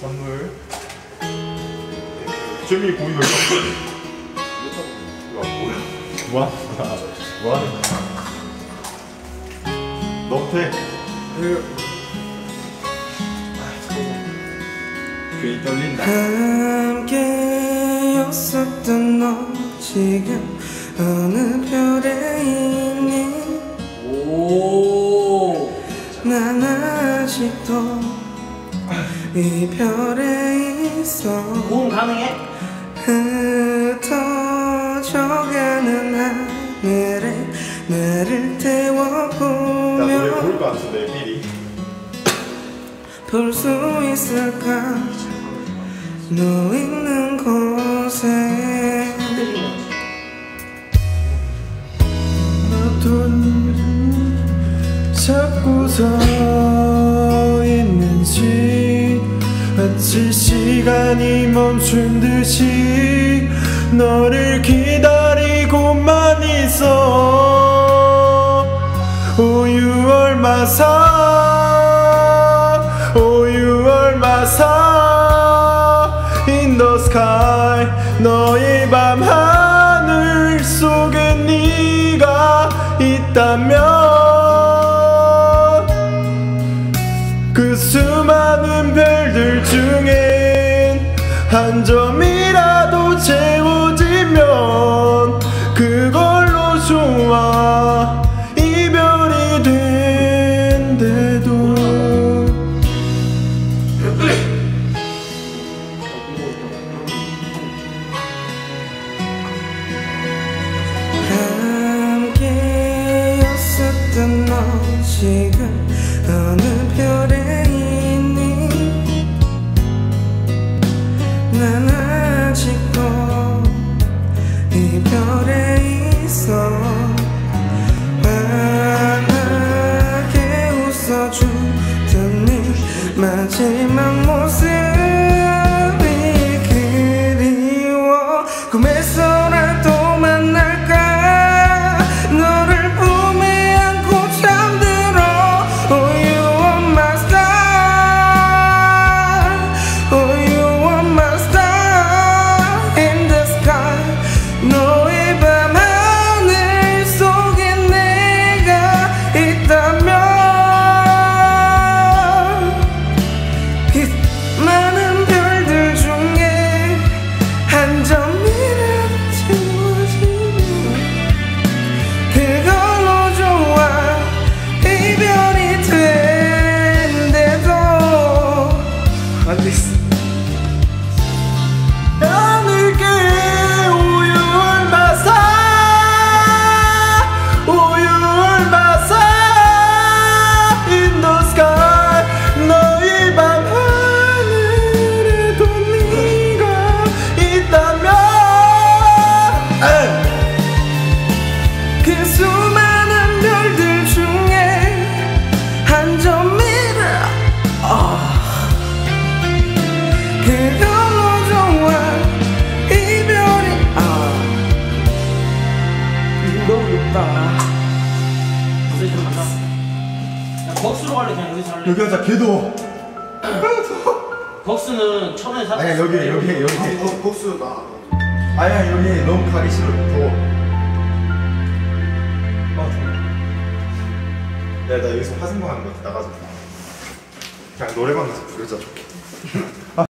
선물. 몇 개? 야 뭐야? 뭐 하는 거야? 뭐 하는 거야? 너한테 괜히 떨린다. 함께였었던 너 지금 어느 별에 있니 오. 난 아직도 이 별에 있어 고음 가능해? 흩어져가는 하늘에 나를 나 노래 부를 것 같은데 미리. 볼 수 있을까 너 있는 곳에 어떤 자꾸 서 있는지 마치 시간이 멈춘 듯이 너를 기다리고만 있어 Oh Oh my star In the sky 너의 밤 하늘 속에 네가 있다면 함께였었던 너 지금 어느 별에 마 많은 별들 중에 한 점이라도 채워지면 그걸로 좋아 이별이 된대도. 안 됐어 수많은 별들 중에 한 점이라 그걸로 좋아 이별이 아 이거 없다 무슨 좀 간다. 야, 벅스로 갈래 그냥 여기서 할래. 여기 하자 걔도. 벅스는 처음에 사. 아니야 여기 여기 여기. 복수 나. 아니야 여기 너무 가기 싫어 더워. 야 나 여기서 화생방 하는 거 같아 나가자. 그냥 노래방 가서 부르자 좋게.